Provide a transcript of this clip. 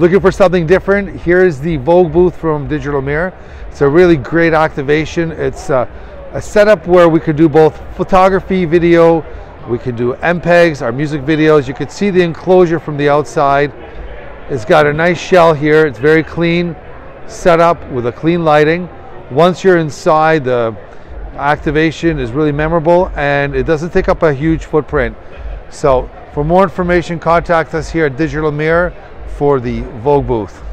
Looking for something different? Here's the Vogue booth from Digital Mirror. It's a really great activation. It's uh, a setup where we could do both photography, video, we can do MPEGs, our music videos. You can see the enclosure from the outside. It's got a nice shell here. It's very clean, set up with a clean lighting. Once you're inside, the activation is really memorable and it doesn't take up a huge footprint. So for more information, contact us here at Digital Mirror for the Vogue booth.